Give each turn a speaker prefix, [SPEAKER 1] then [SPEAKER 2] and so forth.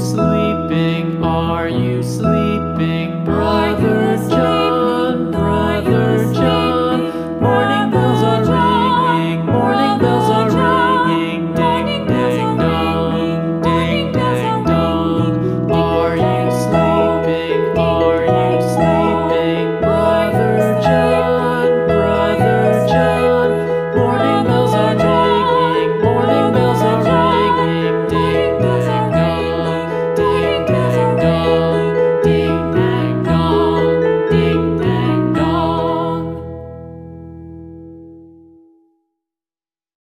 [SPEAKER 1] sleep.